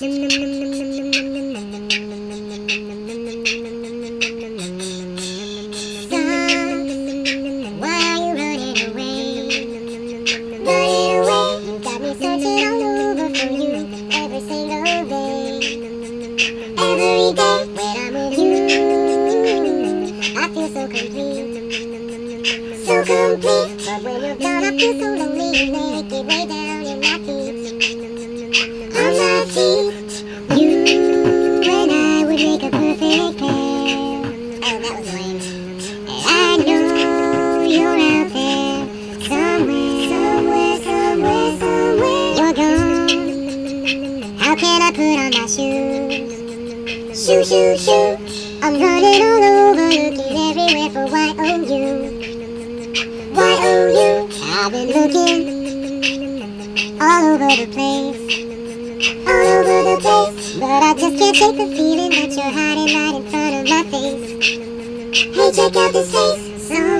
so complete. But when you're gone, I feel so lonely. It way down I put on my shoes? Shoo, shoo, shoo. I'm running all over, looking everywhere for Y-O-U. Y-O-U. I've been looking all over the place. All over the place. But I just can't shake the feeling that you're hiding right in front of my face. Hey, check out this face.